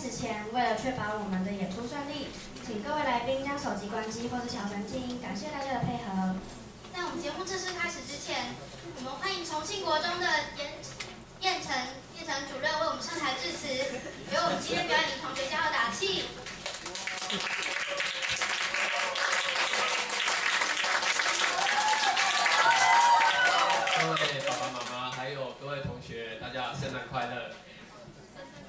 之前，为了确保我们的演出顺利，请各位来宾将手机关机或者调成静音，感谢大家的配合。在我们节目正式开始之前，我们欢迎重庆国中的严彦成彦成主任为我们上台致辞，给我们今天表演的同学加油打气。各位爸爸妈妈，还有各位同学，大家圣诞快乐！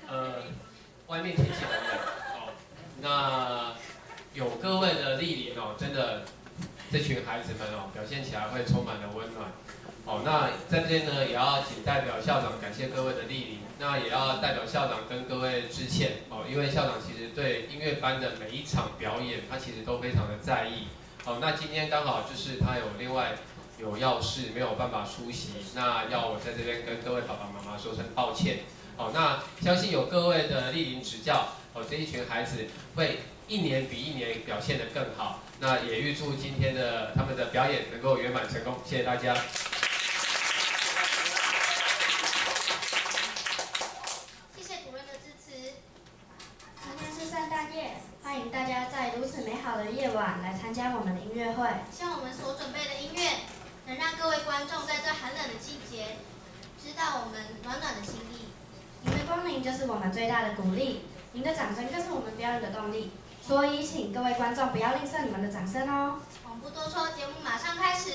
呃。外面天气很冷哦，那有各位的莅临哦，真的，这群孩子们哦，表现起来会充满了温暖。哦，那在这边呢，也要请代表校长感谢各位的莅临，那也要代表校长跟各位致歉哦，因为校长其实对音乐班的每一场表演，他其实都非常的在意。哦，那今天刚好就是他有另外。有要事没有办法出席，那要我在这边跟各位爸爸妈妈说声抱歉。好，那相信有各位的莅临指教，哦，这一群孩子会一年比一年表现得更好。那也预祝今天的他们的表演能够圆满成功，谢谢大家。谢谢主任的支持。今天是圣诞夜，欢迎大家在如此美好的夜晚来参加我们的音乐会。希望我们所准备的音乐。能让各位观众在这寒冷的季节，知道我们暖暖的心意。就是我们最大的鼓励，您的掌声更是我们表演的动力。所以，请各位观众不要吝啬你们的掌声哦。我们不多说，节目马上开始。